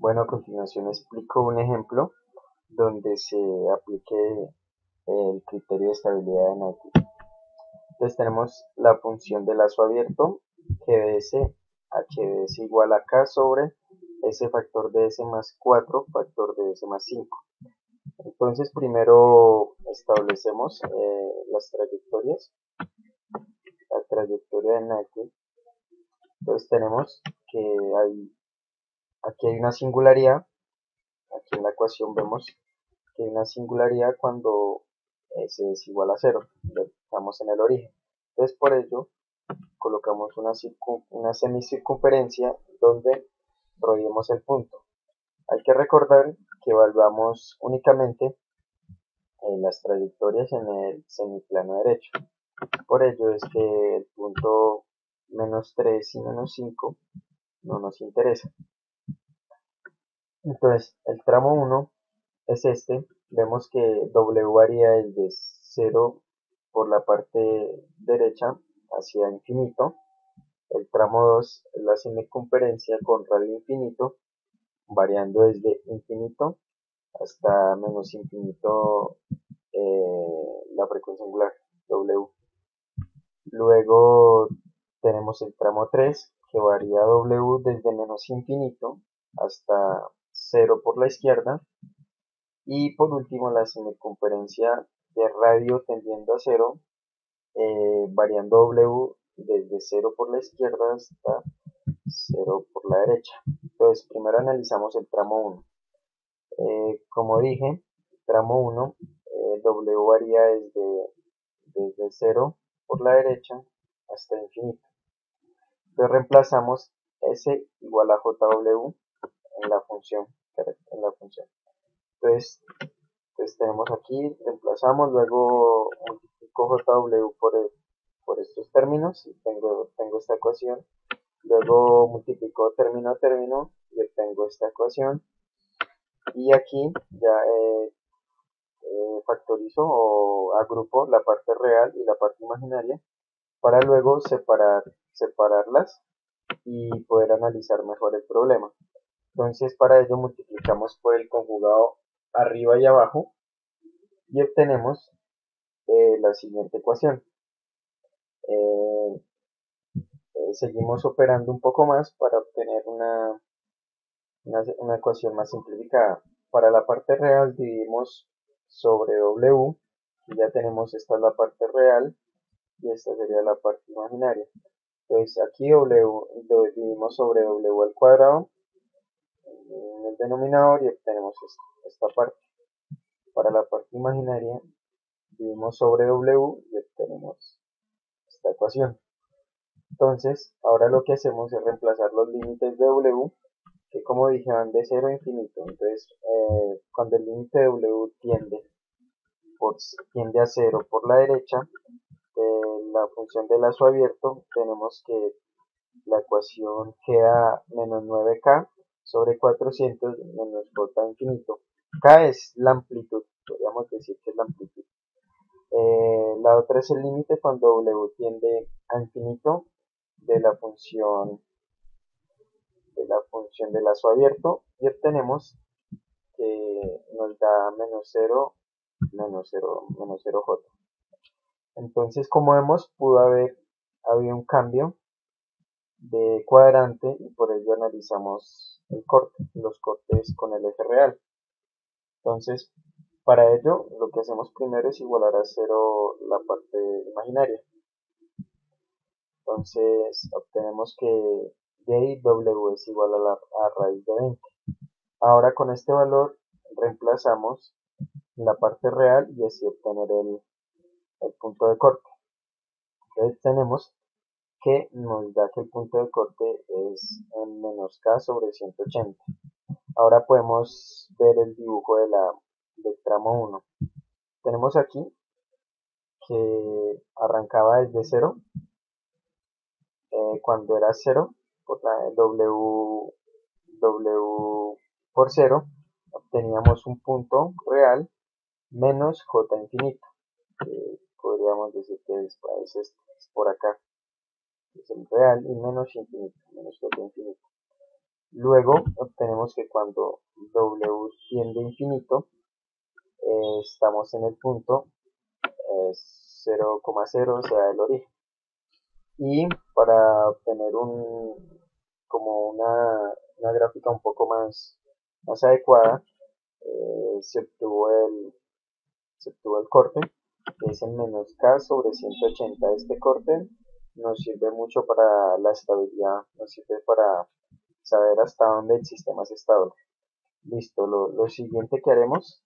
Bueno, a continuación explico un ejemplo donde se aplique el criterio de estabilidad de Nike. Entonces tenemos la función de lazo abierto GDS HDS igual a K sobre S factor de S más 4 factor de S más 5. Entonces primero establecemos eh, las trayectorias. La trayectoria de Nike. Entonces tenemos que hay aquí hay una singularidad, aquí en la ecuación vemos que hay una singularidad cuando s es igual a 0, estamos en el origen. Entonces por ello colocamos una, una semicircunferencia donde rodeemos el punto. Hay que recordar que evaluamos únicamente las trayectorias en el semiplano derecho. Por ello es que el punto menos 3 y menos 5 no nos interesa. Entonces, el tramo 1 es este. Vemos que W varía desde 0 por la parte derecha hacia infinito. El tramo 2 es la semicircunferencia con radio infinito, variando desde infinito hasta menos infinito eh, la frecuencia angular W. Luego tenemos el tramo 3 que varía W desde menos infinito hasta 0 por la izquierda. Y por último la circunferencia de radio tendiendo a 0, eh, variando W desde 0 por la izquierda hasta 0 por la derecha. Entonces primero analizamos el tramo 1. Eh, como dije, tramo 1, eh, W varía desde, desde 0 por la derecha hasta infinito. Entonces reemplazamos S igual a JW en la función en la función. Entonces, tenemos aquí reemplazamos luego multiplico jw por, por estos términos y tengo, tengo esta ecuación. Luego multiplico término a término y obtengo esta ecuación. Y aquí ya eh, eh, factorizo o agrupo la parte real y la parte imaginaria para luego separar, separarlas y poder analizar mejor el problema. Entonces para ello multiplicamos por el conjugado arriba y abajo y obtenemos eh, la siguiente ecuación. Eh, eh, seguimos operando un poco más para obtener una, una, ecuación más simplificada. Para la parte real dividimos sobre W, y ya tenemos esta es la parte real y esta sería la parte imaginaria. Entonces aquí W dividimos sobre W al cuadrado en el denominador y obtenemos esta parte. Para la parte imaginaria, dividimos sobre W y obtenemos esta ecuación. Entonces, ahora lo que hacemos es reemplazar los límites de W, que como dije van de 0 a infinito. Entonces, eh, cuando el límite de W tiende, tiende a 0 por la derecha, de la función de lazo abierto, tenemos que la ecuación queda menos 9k sobre 400 menos j infinito. K es la amplitud, podríamos decir que es la amplitud. Eh, la otra es el límite cuando W tiende a infinito de la función de la función de lazo abierto y obtenemos que nos da menos 0 menos 0 menos 0j entonces como vemos pudo haber habido un cambio de cuadrante y por ello analizamos el corte, los cortes con el eje real. Entonces, para ello lo que hacemos primero es igualar a cero la parte imaginaria. Entonces obtenemos que w es igual a, la, raíz de 20. Ahora con este valor reemplazamos la parte real y así obtener el, el punto de corte. Entonces tenemos que nos da que el punto de corte es en menos k sobre 180. Ahora podemos ver el dibujo de la, del tramo 1. Tenemos aquí que arrancaba desde 0. Eh, cuando era 0, por la w, w por 0, obteníamos un punto real menos j infinito. podríamos decir que es, es por acá es el real y menos infinito, menos j infinito. Luego obtenemos que cuando w tiende a infinito, eh, estamos en el punto 0,0, o sea, el origen. Y para obtener un, como una, una gráfica un poco más, más adecuada, eh, se, obtuvo el, se obtuvo el corte, que es el menos k sobre 180. Este corte nos sirve mucho para la estabilidad, nos sirve para saber hasta dónde el sistema es estable. Listo, lo, lo siguiente que haremos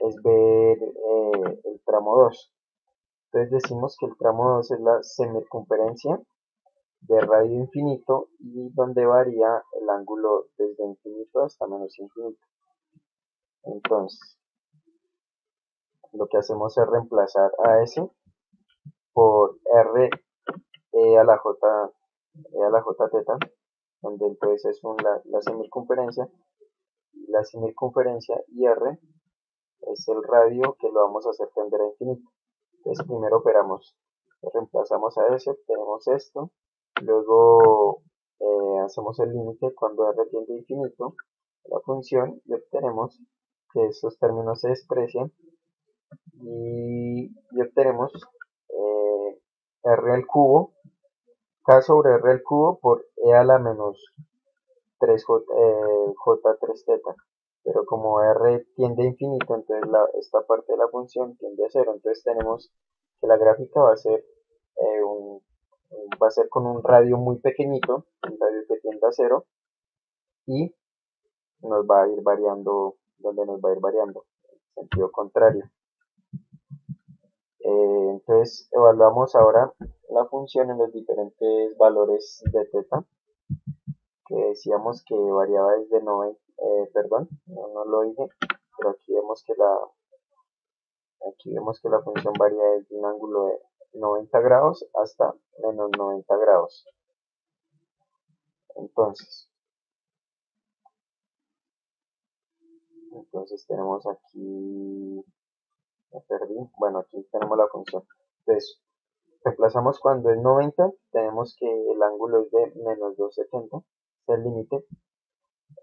es ver eh, el tramo 2. Entonces decimos que el tramo 2 es la semicircunferencia de radio infinito y donde varía el ángulo desde infinito hasta menos infinito. Entonces, lo que hacemos es reemplazar a S por R e a la J, e a la J teta, donde entonces es la, la semicircunferencia, la semicircunferencia y R es el radio que lo vamos a hacer tender a infinito. Entonces primero operamos, reemplazamos a S, tenemos esto, luego eh, hacemos el límite cuando R tiende a infinito, la función, y obtenemos que estos términos se desprecian y, obtenemos eh, R al cubo, K sobre R al cubo por E a la menos 3J, eh, J3 teta pero como r tiende a infinito, entonces la, esta parte de la función tiende a cero, entonces tenemos que la gráfica va a ser eh, un, va a ser con un radio muy pequeñito, un radio que tiende a cero, y nos va a ir variando, donde nos va a ir variando, en sentido contrario. Eh, entonces evaluamos ahora la función en los diferentes valores de teta, que decíamos que variaba desde 90 eh, perdón, no, lo dije, pero aquí vemos que la aquí vemos que la función varía desde un ángulo de 90 grados hasta menos 90 grados. Entonces, entonces tenemos aquí, perdí, bueno aquí tenemos la función. Entonces, reemplazamos cuando es 90, tenemos que el ángulo es de menos 270, es el límite,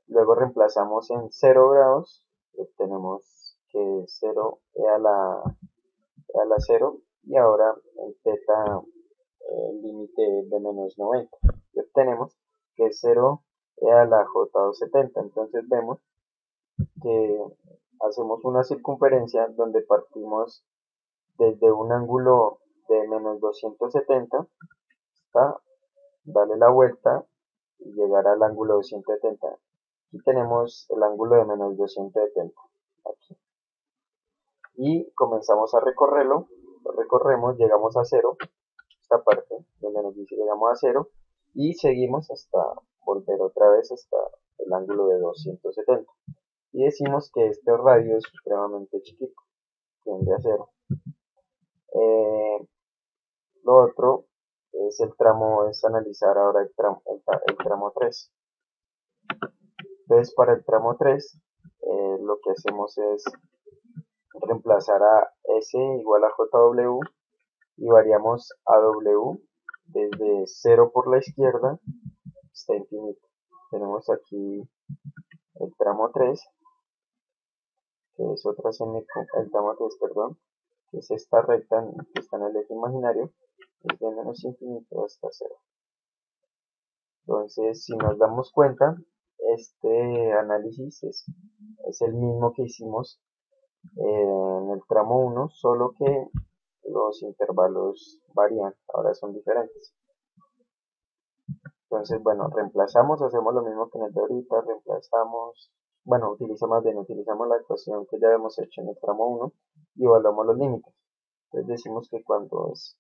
Luego reemplazamos en 0 grados, obtenemos que 0 e a la, a la 0 y ahora en teta el límite de menos 90 y obtenemos que 0 e a la j270 entonces vemos que hacemos una circunferencia donde partimos desde un ángulo de menos 270 hasta darle la vuelta y llegar al ángulo 270 Aquí tenemos el ángulo de menos 270. Aquí. Y comenzamos a recorrerlo. Lo recorremos, llegamos a cero. Esta parte donde nos dice llegamos a cero. Y seguimos hasta volver otra vez hasta el ángulo de 270. Y decimos que este radio es supremamente chiquito. Tiende a cero. Eh, lo otro es el tramo, es analizar ahora el tramo, el tramo 3. Entonces para el tramo 3 eh, lo que hacemos es reemplazar a S igual a JW y variamos a W desde 0 por la izquierda hasta infinito. Tenemos aquí el tramo 3 que es otra el tramo 3, perdón, que es esta recta que está en el eje imaginario, desde menos infinito hasta 0. Entonces, si nos damos cuenta, este análisis es, el mismo que hicimos eh, en el tramo 1, solo que los intervalos varían, ahora son diferentes. Entonces, bueno, reemplazamos, hacemos lo mismo que en el de ahorita, reemplazamos, bueno, utilizamos bien, utilizamos la ecuación que ya hemos hecho en el tramo 1 y evaluamos los límites. Entonces decimos que cuando es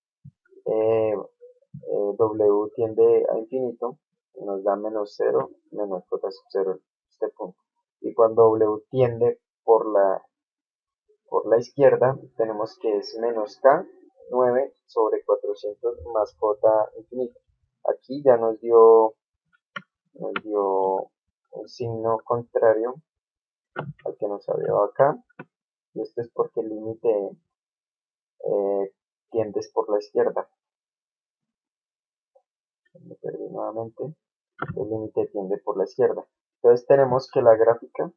eh, eh, W tiende a infinito, nos da menos 0 menos j sub 0 este punto y cuando w tiende por la por la izquierda tenemos que es menos k 9 sobre 400 más j infinito aquí ya nos dio nos dio un signo contrario al que nos había acá y esto es porque el límite eh, tiende por la izquierda me perdí nuevamente el límite tiende por la izquierda. Entonces tenemos que la gráfica,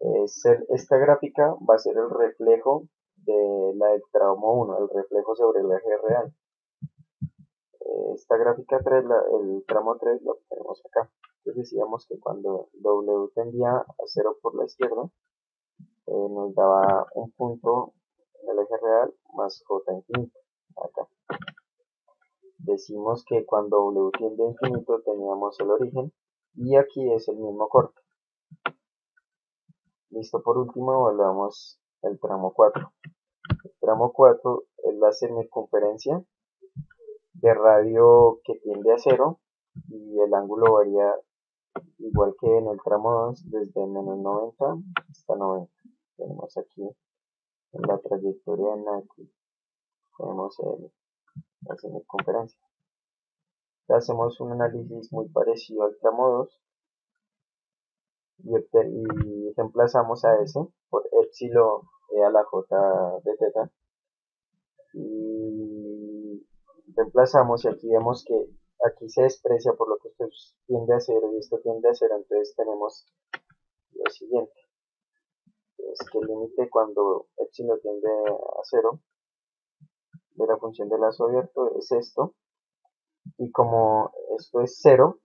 es esta gráfica va a ser el reflejo de la del tramo 1, el reflejo sobre el eje real. Esta gráfica 3, el tramo 3 lo tenemos acá. Entonces decíamos que cuando W tendía a 0 por la izquierda, eh, nos daba un punto en el eje real más J infinito, acá. Decimos que cuando W tiende a infinito teníamos el origen y aquí es el mismo corte. Listo, por último evaluamos el tramo 4. El tramo 4 es la circunferencia de radio que tiende a 0 y el ángulo varía igual que en el tramo 2 desde menos 90 hasta 90 tenemos aquí en la trayectoria de Nike tenemos el, la circunferencia hacemos un análisis muy parecido al tramo 2 y, reemplazamos a S por epsilon e a la j de teta. Y reemplazamos y aquí vemos que aquí se desprecia por lo que esto tiende a cero y esto tiende a cero entonces tenemos lo siguiente. Es que el límite cuando epsilon tiende a cero de la función de lazo abierto es esto y como esto es cero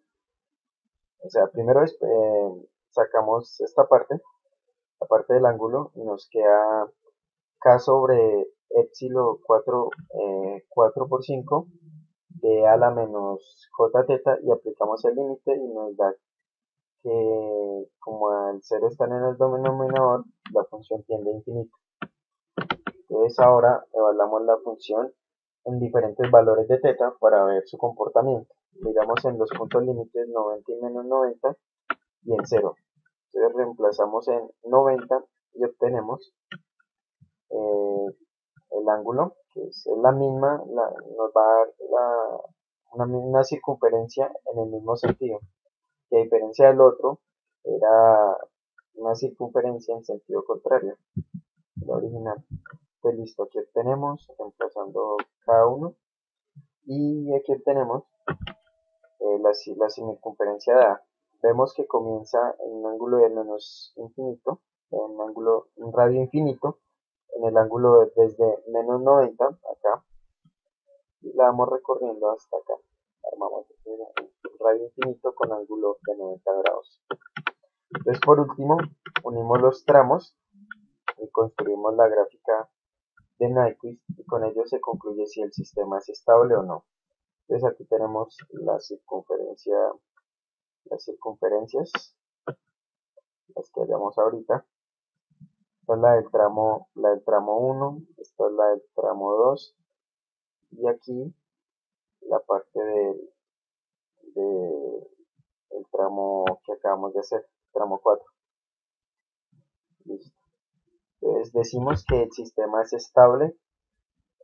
o sea primero eh, sacamos esta parte la parte del ángulo y nos queda k sobre epsilon 4, 4 por 5 de a la menos j teta y aplicamos el límite y nos da que como el 0 está en el denominador, la función tiende a infinito. Entonces ahora evaluamos la función en diferentes valores de teta para ver su comportamiento. Miramos en los puntos límites 90 y menos 90 y en 0. Entonces reemplazamos en 90 y obtenemos eh, el ángulo, que es la misma, nos va a dar una, una circunferencia en el mismo sentido. Que a diferencia del otro, era una circunferencia en sentido contrario, la original. Pues listo, aquí obtenemos, reemplazando cada uno, y aquí obtenemos eh, la, la circunferencia de A. Vemos que comienza en un ángulo de menos infinito, en un ángulo, un radio infinito, en el ángulo desde menos 90 acá y la vamos recorriendo hasta acá. Armamos un radio infinito con ángulo de 90 grados. Entonces por último unimos los tramos y construimos la gráfica de Nyquist y con ello se concluye si el sistema es estable o no. Entonces aquí tenemos la circunferencia las circunferencias las que hallamos ahorita esta es la del tramo, la del tramo 1, esta es la del tramo 2 y aquí la parte del, del tramo que acabamos de hacer, tramo 4. Listo. Entonces decimos que el sistema es estable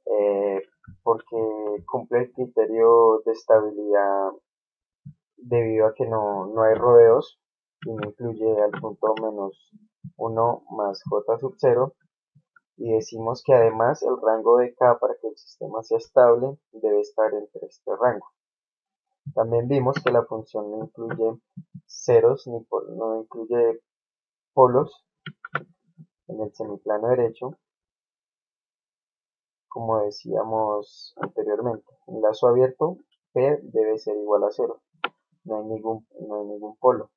eh, porque cumple el criterio de estabilidad debido a que no, no hay rodeos y no incluye al punto menos 1 más j sub 0 y decimos que además el rango de k para que el sistema sea estable debe estar entre este rango. También vimos que la función no incluye ceros ni no incluye polos en el semiplano derecho, como decíamos anteriormente. En lazo abierto, P debe ser igual a 0. No hay ningún, no hay ningún polo.